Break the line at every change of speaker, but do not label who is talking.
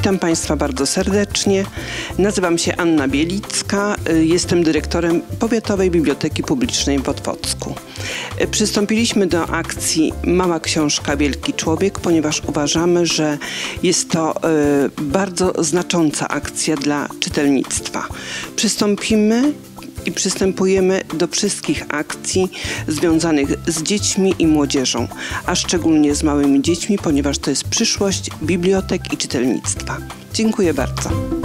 Państwa bardzo serdecznie. Nazywam się Anna Bielicka, y, jestem dyrektorem Powiatowej Biblioteki Publicznej w Otwocku. Y, Przystąpiliśmy do akcji Mała Książka Wielki Człowiek, ponieważ uważamy, że jest to y, bardzo znacząca akcja dla czytelnictwa. Przystąpimy i przystępujemy do wszystkich akcji związanych z dziećmi i młodzieżą, a szczególnie z małymi dziećmi, ponieważ to jest przyszłość bibliotek i czytelnictwa. Dziękuję bardzo.